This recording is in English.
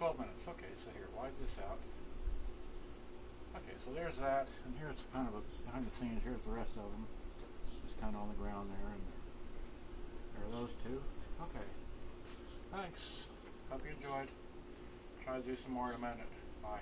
12 minutes. Okay, so here, wide this out. Okay, so there's that, and here's kind of a, behind the scenes, here's the rest of them. Just kind of on the ground there, and there are those two. Okay, thanks. Hope you enjoyed. Try to do some more in a minute. Bye.